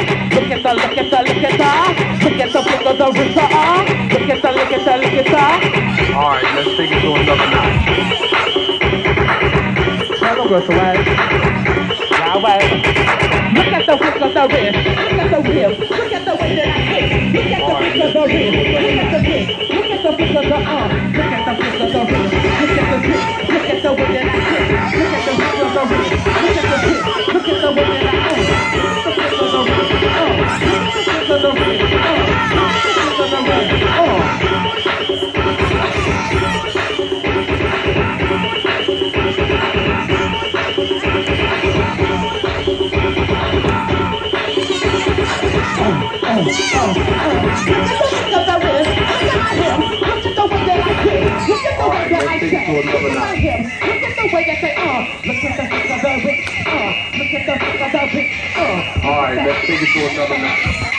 Look at the, look at the, look at the. Look at the fingers, the wrist, uh. Look at the, look at the, look at the. All right, let's take it to another notch. Never go away. Yeah, wait. Look at the fingers, the wrist. Look at the whip. Look at the way that I hit. Look at the fingers, the wrist. Look at the hip. Look at the fingers, the arm. All right, let's take it to another notch.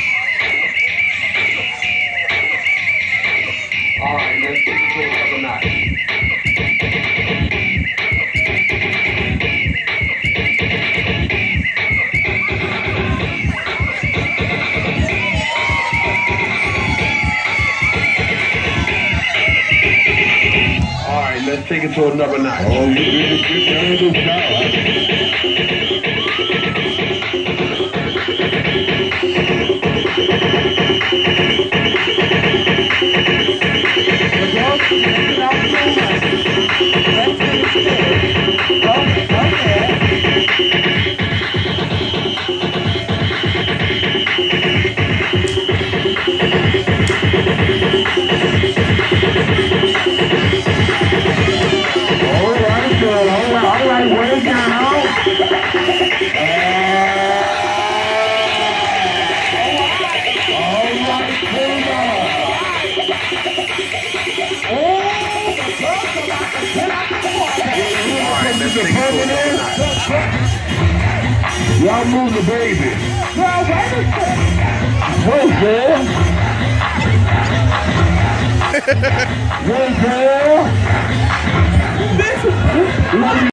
Let's take it to another notch. Oh, Y'all move the baby. Girl, wait a second. Wait, girl. Wait,